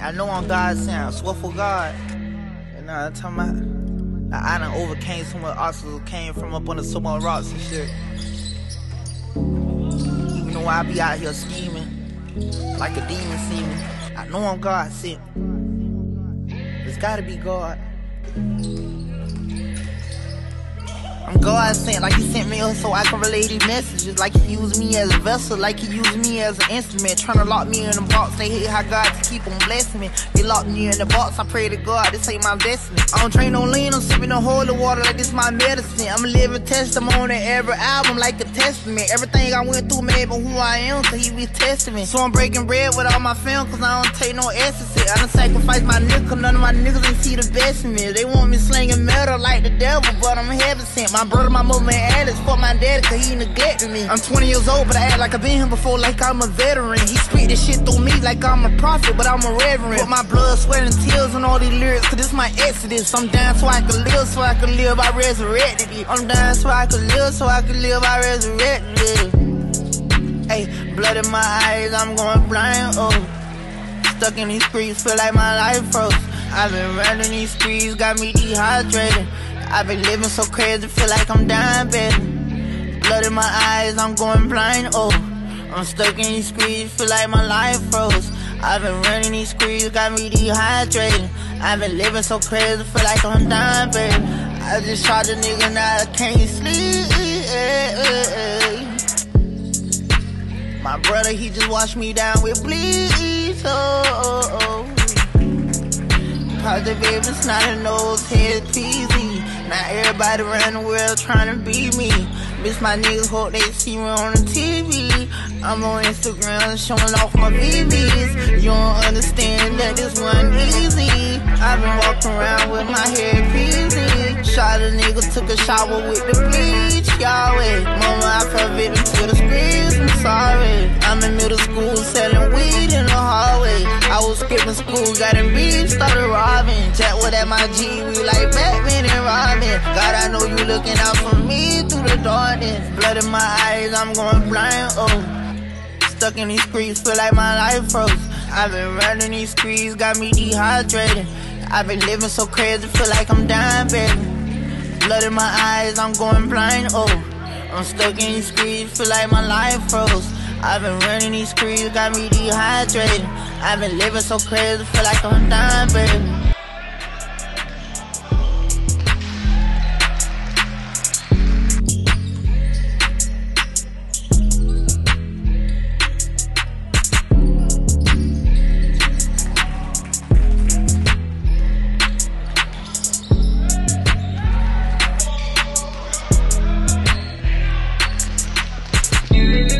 I know I'm God sent. I swear for God. And know what I'm talking about? Like, I done overcame so much obstacles, came from up under so much rocks and shit. Even though I be out here scheming, like a demon see me. I know I'm God sent. It's gotta be God. I'm God sent, like he sent me so I can relay these messages. Like he used me as a vessel, like he used me as an instrument. Trying to lock me in a box, they hate how God to keep on blessing me. They locked me in the box, I pray to God, this ain't my destiny. I don't drink no lean, I'm sipping no holy water like this my medicine. I'm a living testimony, every album like a testament. Everything I went through made me who I am, so he be testing me. So I'm breaking bread with all my film, cause I don't take no essence. I done sacrificed my nickel, none of my niggas ain't see the best in me. They want me slinging metal like the devil, but I'm heaven sent. My brother, my mother, and Alice, for my daddy, cause he neglected me. I'm 20 years old, but I act like I've been here before, like I'm a veteran. He speak this shit through me like I'm a prophet, but I'm a reverend. Put my blood, sweat, and tears on all these lyrics, cause this my exodus. I'm down so I can live, so I can live, I resurrected it. I'm down so I can live, so I can live, I resurrected it. Hey, blood in my eyes, I'm going blind, oh. Stuck in these streets, feel like my life froze. I've been running these streets, got me dehydrated. I've been living so crazy, feel like I'm dying, baby. Blood in my eyes, I'm going blind, oh. I'm stuck in these streets, feel like my life froze. I've been running these streets, got me dehydrated. I've been living so crazy, feel like I'm dying, baby. I just shot a nigga, now I can't sleep. My brother, he just washed me down with bleach, oh, oh, oh. Positive baby, snotty nose, head peasy. Now everybody around the world trying to be me. Bitch, my niggas hope they see me on the TV. I'm on Instagram showing off my BBs. You don't understand that this one easy. I've been walking around with my a nigga, took a shower with the bleach. Yahweh, mama, I fell victim to the streets. I'm sorry. I'm in middle school selling weed in the hallway. I was skipping school, got in beef, started robbing. Jack with at my G, we like Batman and Robin. God, I know you looking out for me through the darkness. Blood in my eyes, I'm going blind, oh. Stuck in these streets, feel like my life froze. I've been running these streets, got me dehydrated. I've been living so crazy, feel like I'm dying, baby. Blood in my eyes, I'm going blind, oh. I'm stuck in these streets, feel like my life froze. I've been running these streets, got me dehydrated. I've been living so crazy, feel like I'm dying, baby. You.